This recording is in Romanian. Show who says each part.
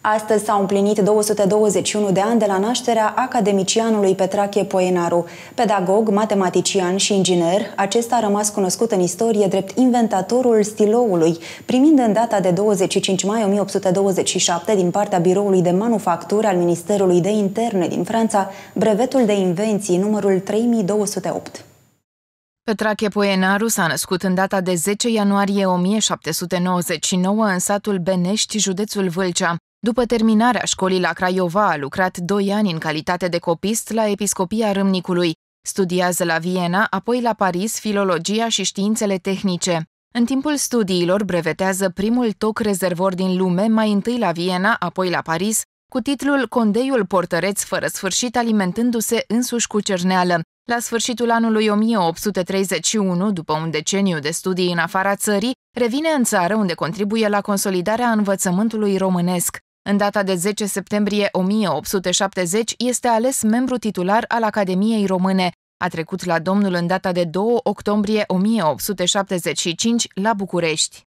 Speaker 1: Astăzi s-au împlinit 221 de ani de la nașterea academicianului Petrache Poenaru. Pedagog, matematician și inginer, acesta a rămas cunoscut în istorie drept inventatorul stiloului, primind în data de 25 mai 1827 din partea Biroului de Manufactură al Ministerului de Interne din Franța brevetul de invenții numărul 3208.
Speaker 2: Petrache Poenaru s-a născut în data de 10 ianuarie 1799 în satul Benești, județul Vâlcea. După terminarea școlii la Craiova, a lucrat doi ani în calitate de copist la Episcopia Râmnicului. Studiază la Viena, apoi la Paris filologia și științele tehnice. În timpul studiilor brevetează primul toc rezervor din lume, mai întâi la Viena, apoi la Paris, cu titlul Condeiul portăreț fără sfârșit alimentându-se însuși cu cerneală. La sfârșitul anului 1831, după un deceniu de studii în afara țării, revine în țară unde contribuie la consolidarea învățământului românesc. În data de 10 septembrie 1870 este ales membru titular al Academiei Române. A trecut la domnul în data de 2 octombrie 1875 la București.